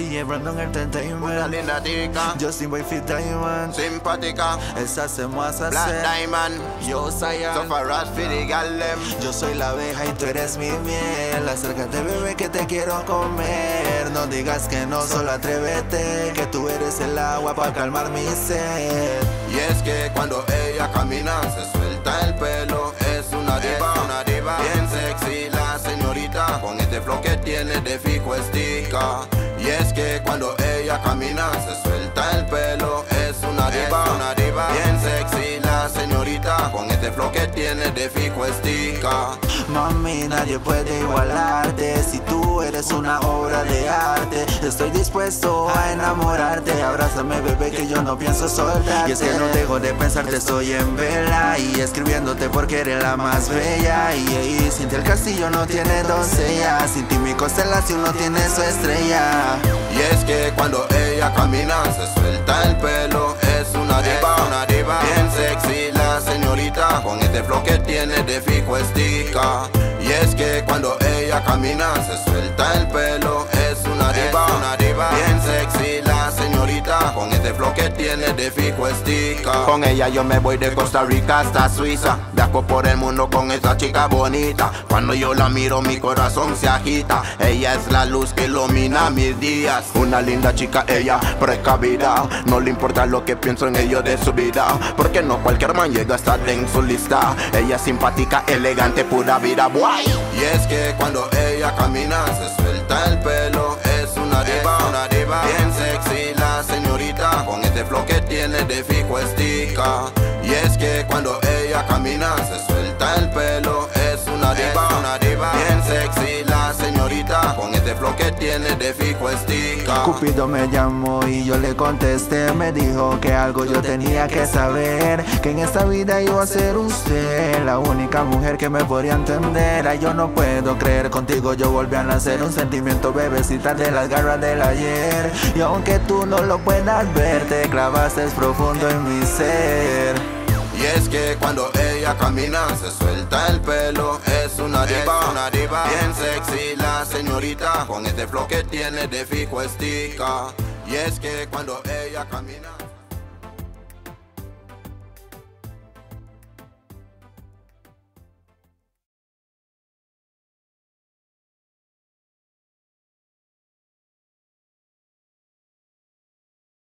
CJ Brandon Una Entertainment. linda tica, Justin Boy Fit Diamond. simpática. Esa se más Black hacer. Diamond, Yo soy Al. Sofa Rat, Fiddy Gallem. Yo soy la abeja y tú eres mi miel. Acércate, bebé, que te quiero comer. No digas que no, solo atrévete. Que tú eres el agua para calmar mi sed. Y es que cuando ella camina se suelta el pelo, es una diva, una diva bien sexy la señorita con este flow que tiene de fijo estica. Que cuando ella camina se suelta el pelo, es una diva, una diva bien sexy la señorita con este flow que tiene de fijo estica. Mami, nadie puede igualarte. Si tú eres una obra de arte, estoy dispuesto a enamorarte. Abrázame, bebé, que yo no pienso soltarte. Y es que no dejo de pensarte, estoy en vela. Y escribiéndote porque eres la más bella. Y, y sin ti el castillo no tiene doncella. Sin ti mi constelación no tiene su estrella. Y es que cuando ella camina se este flow que tiene de fijo estica. Y es que cuando ella camina se suelta el pelo, de. Con ella yo me voy de Costa Rica hasta Suiza, viajo por el mundo con esta chica bonita. Cuando yo la miro mi corazón se agita, ella es la luz que ilumina mis días. Una linda chica ella, precavida, no le importa lo que pienso en ello de su vida, porque no cualquier man llega a estar en su lista. Ella es simpática, elegante, pura vida. Y es que cuando ella camina se suelta el pelo, flow que tiene de fijo estica. Y es que cuando ella camina se tiene de fijo estica. Cupido me llamó y yo le contesté. Me dijo que algo yo tenía que saber. Que en esta vida iba a ser usted la única mujer que me podría entender. Ay, yo no puedo creer contigo, yo volví a nacer. Un sentimiento bebecita de las garras del ayer. Y aunque tú no lo puedas ver, te clavaste profundo en mi ser. Es que cuando ella camina se suelta el pelo, es una diva, una diva bien sexy la señorita con este flow que tiene de fijo estica. Y es que cuando ella camina